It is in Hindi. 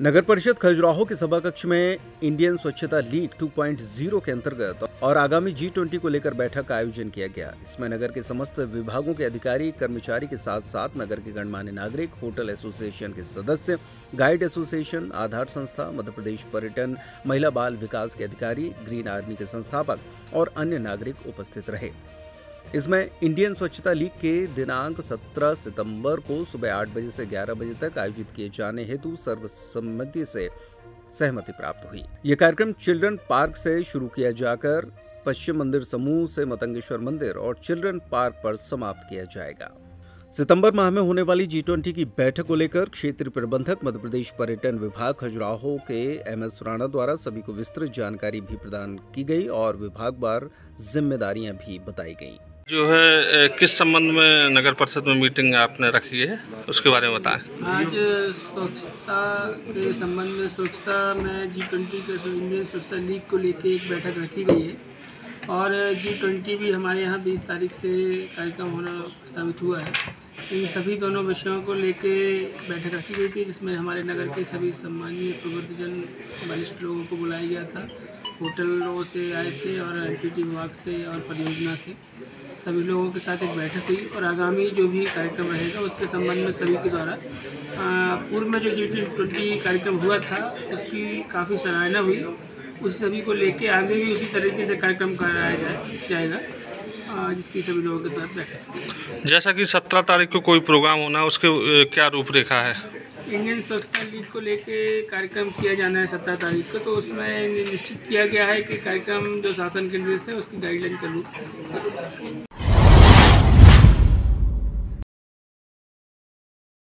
नगर परिषद खजुराहो के सभा कक्ष में इंडियन स्वच्छता लीग 2.0 के अंतर्गत और आगामी जी ट्वेंटी को लेकर बैठक का आयोजन किया गया। इसमें नगर के समस्त विभागों के अधिकारी, कर्मचारी के साथ साथ नगर के गणमान्य नागरिक, होटल एसोसिएशन के सदस्य, गाइड एसोसिएशन, आधार संस्था, मध्य प्रदेश पर्यटन, महिला बाल विकास के अधिकारी, ग्रीन आर्मी के संस्थापक और अन्य नागरिक उपस्थित रहे। इसमें इंडियन स्वच्छता लीग के दिनांक 17 सितंबर को सुबह 8 बजे से 11 बजे तक आयोजित किए जाने हेतु सर्वसम्मति से सहमति प्राप्त हुई ये कार्यक्रम चिल्ड्रन पार्क से शुरू किया जाकर पश्चिम मंदिर समूह से मतंगेश्वर मंदिर और चिल्ड्रन पार्क पर समाप्त किया जाएगा सितंबर माह में होने वाली जी ट्वेंटी की बैठक को लेकर क्षेत्रीय प्रबंधक, मध्य प्रदेश पर्यटन विभाग, खजुराहो के एम एस राणा द्वारा सभी को विस्तृत जानकारी भी प्रदान की गई और विभागवार जिम्मेदारियाँ भी बताई गईं। जो है किस संबंध में नगर परिषद में मीटिंग आपने रखी है? उसके बारे में बताएँ। आज स्वच्छता के संबंध में, स्वच्छता में जी ट्वेंटी के इंडियन स्वच्छता लीग को लेकर एक बैठक रखी गई है। और जी ट्वेंटी भी हमारे यहाँ बीस तारीख से कार्यक्रम होना प्रस्तावित हुआ है। इन सभी दोनों विषयों को लेके बैठक रखी गई थी, जिसमें हमारे नगर के सभी सम्मानीय प्रबुद्धजन वरिष्ठ लोगों को बुलाया गया था। होटलों से आए थे और एम विभाग से और परियोजना से। सभी लोगों के साथ एक बैठक हुई और आगामी जो भी कार्यक्रम रहेगा उसके संबंध में सभी के द्वारा पूर्व में जो जी ट्वेंटी कार्यक्रम हुआ था, उसकी काफ़ी सराहना हुई। उस सभी को लेके आगे भी उसी तरीके से कार्यक्रम कराया जाए, जाएगा जिसकी सभी लोगों के द्वारा बैठक जैसा कि सत्रह तारीख को कोई प्रोग्राम होना, उसके क्या रूपरेखा है? इंडियन स्वच्छता लीग को लेके कार्यक्रम किया जाना है सत्रह तारीख को तो उसमें निश्चित किया गया है कि कार्यक्रम जो शासन केंद्र से है, उसकी गाइडलाइन कर